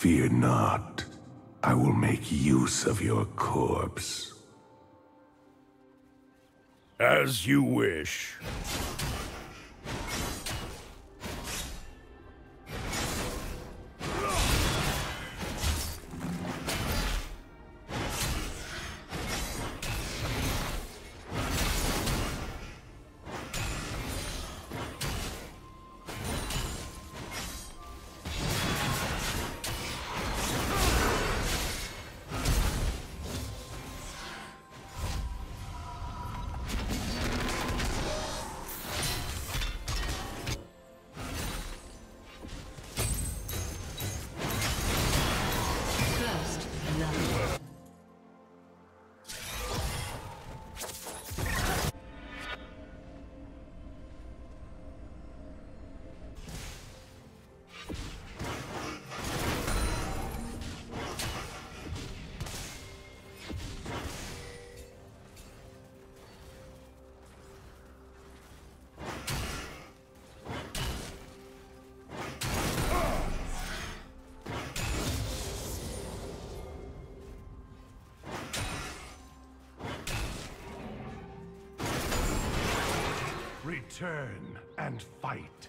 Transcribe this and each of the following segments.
Fear not. I will make use of your corpse. As you wish. Return and fight.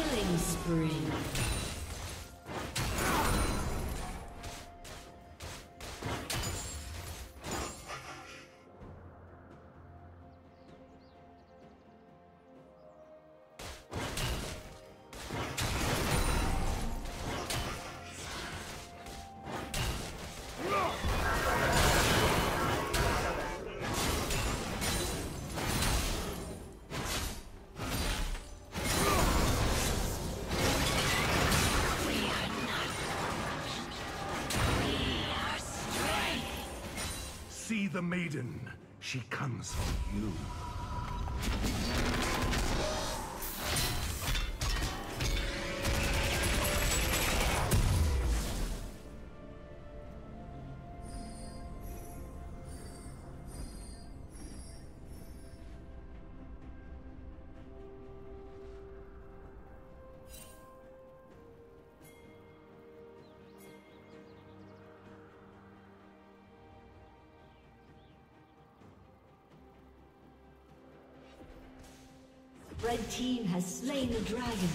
Killing spree. Maiden. She comes for you. Red team has slain the dragon.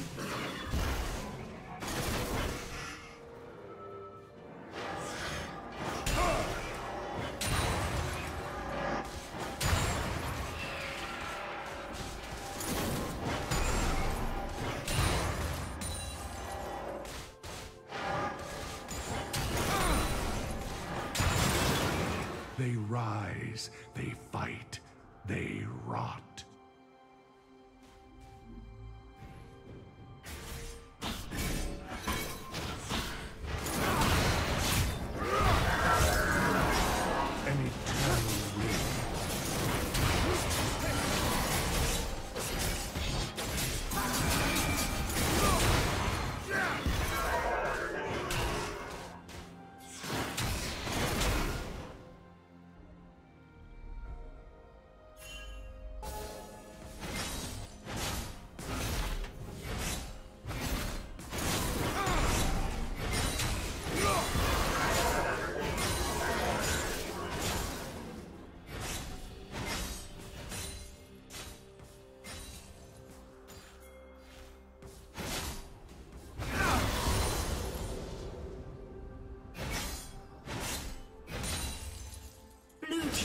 They rise, they fight, they rot.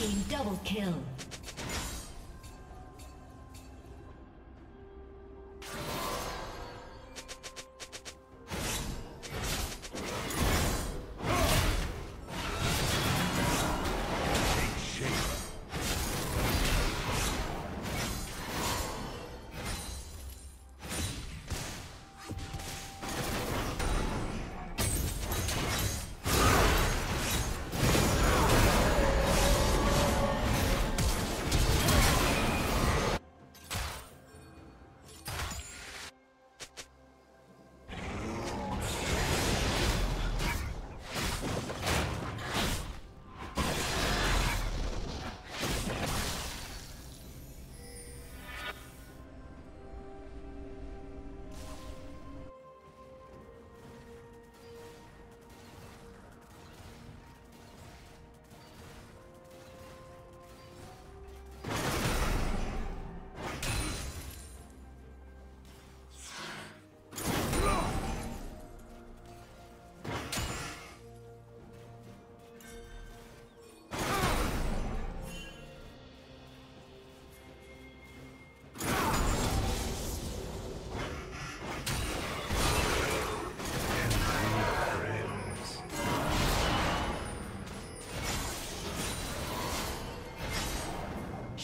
Team double kill.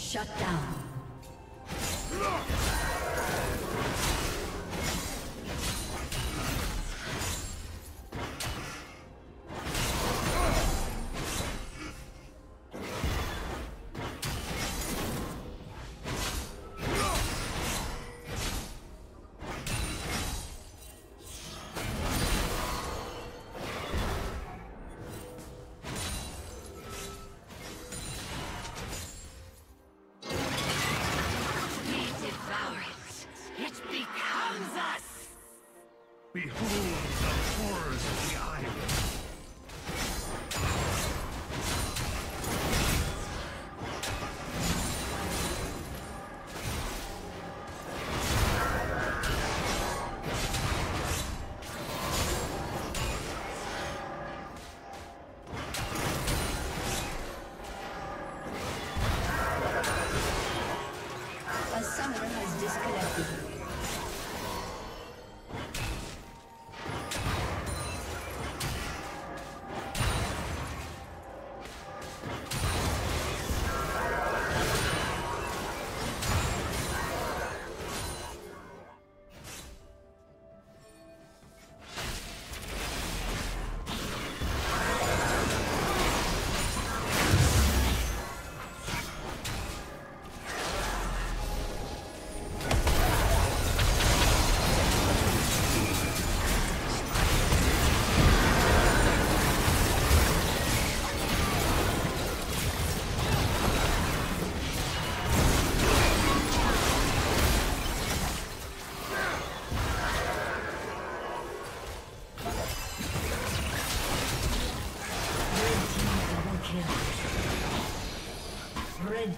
Shut down.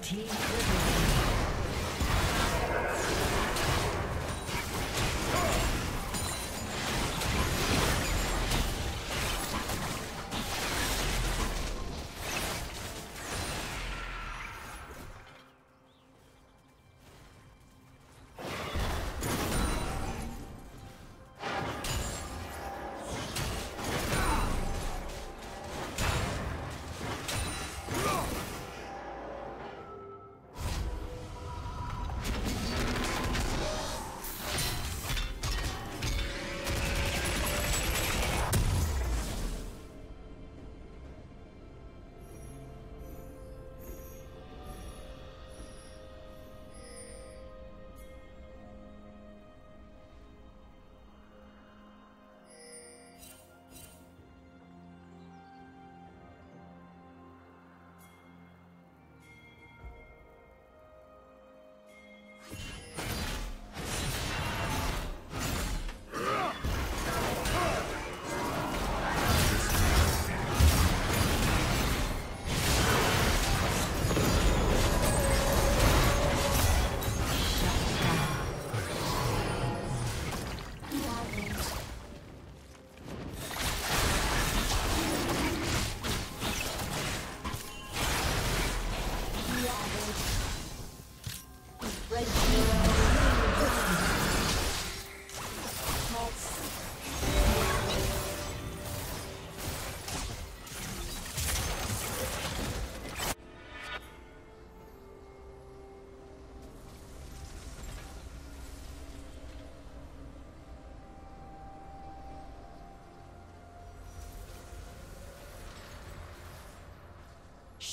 Team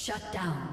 Shut down.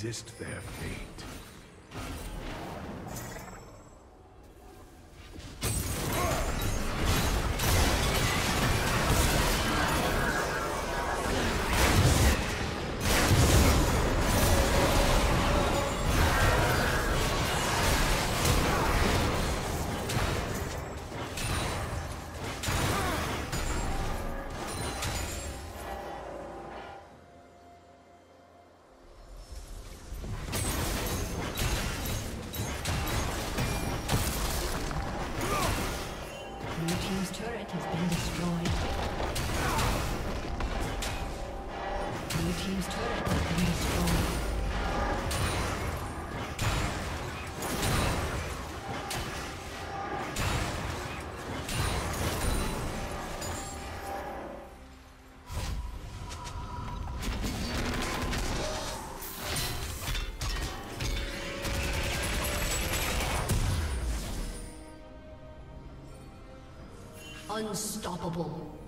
Resist their fate. Unstoppable.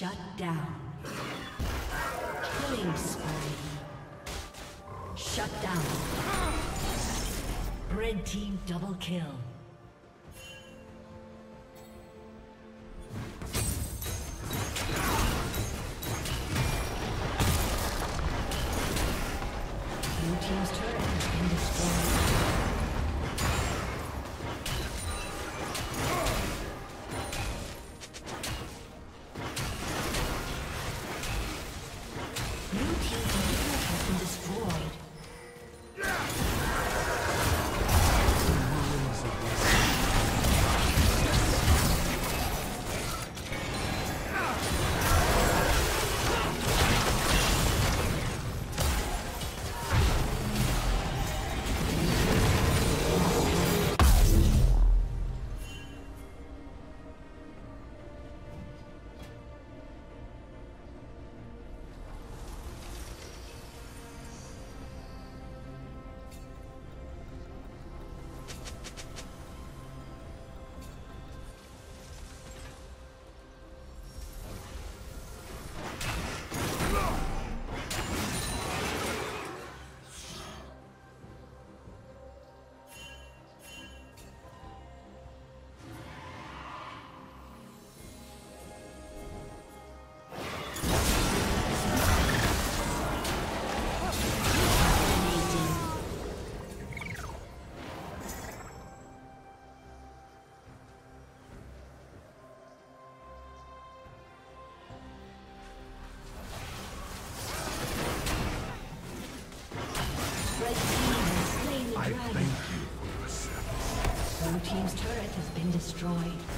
Shut down. Killing spree. Shut down. Red team double kill. Destroyed.